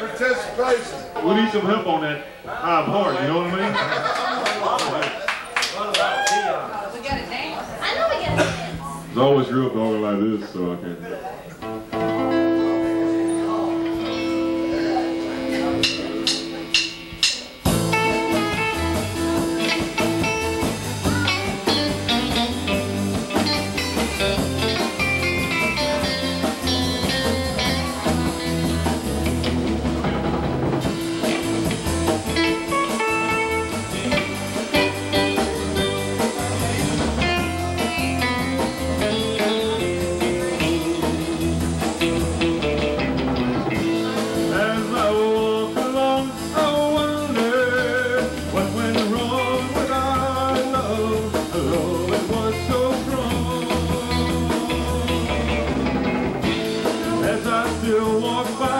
Participation. We need some help on that high hard, you know what I mean? we got a dance. I know we got a dance. It's always real going like this, so I can't. still walk by.